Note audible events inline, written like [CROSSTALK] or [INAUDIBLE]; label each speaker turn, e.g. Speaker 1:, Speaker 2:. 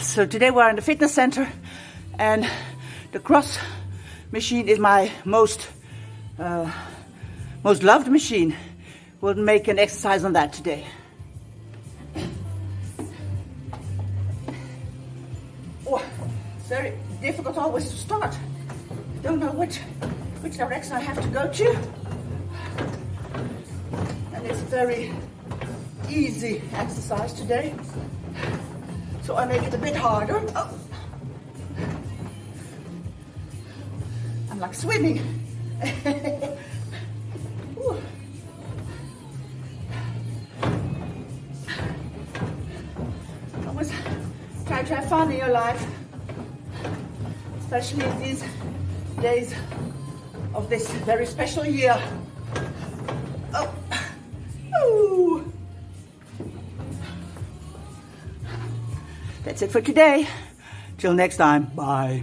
Speaker 1: So today we're in the fitness center and the cross machine is my most uh, most loved machine. We'll make an exercise on that today. Oh, very difficult always to start. Don't know which which direction I have to go to. And it's very easy exercise today. So I make it a bit harder. Oh. I'm like swimming. [LAUGHS] Always try to have fun in your life, especially these days of this very special year. Oh. That's it for today. Till next time, bye.